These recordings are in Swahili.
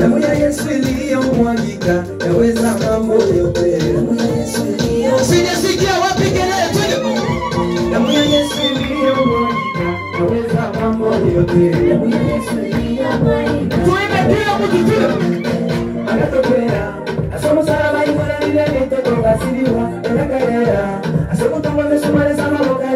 damu ya Yesu iliyomwagika yaweza mambo yote. Sijasikia wapi kelele, twende. Damu ya Yesu iliyomwagika yaweza mambo yote. Tuimbe kila mtu twende. Akatokea asoma salama imara lile mitego kasiliwa anakarera asoma tumwe shumare sana boka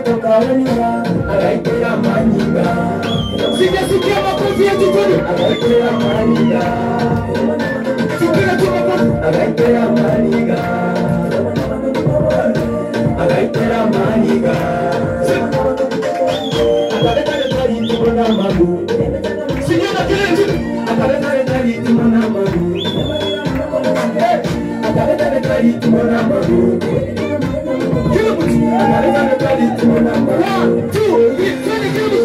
one two three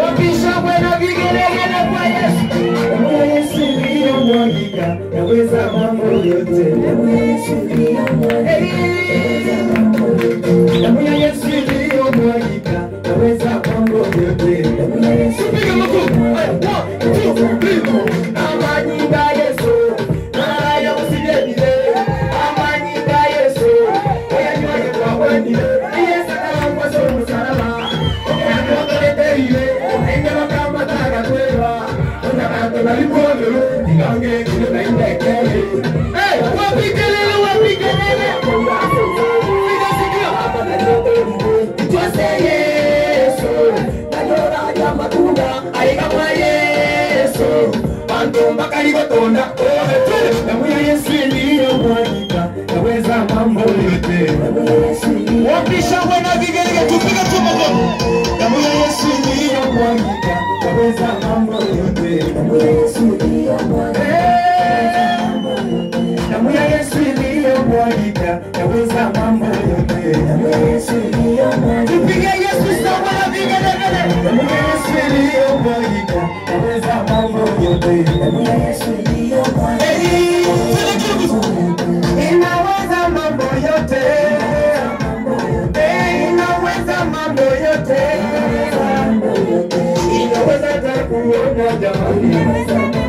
wapisha kwenda vigelegele kwa Yesu. Ewe Yesu ndiyo mwanga, naweza mambo yote. Ewe Yesu ndiyo mwanga, ewe Yesu ndiyo mwanga, naweza mambo yote. Ewe Yesu ndiyo mwanga, naweza mambo yote. Matunda aikamwa Yesu. Bantu bakaligotonda damu ya Yesu iliyomwagika yaweza mambo yote. Wapisha na vigelege tupige tu makofi damu ya Yesu iliyomwagika yaweza mambo yote. Damu ya Yesu iliyomwagika yaweza mambo yote inaweza mambo yote. Inaweza mambo yote. Inaweza hata jamani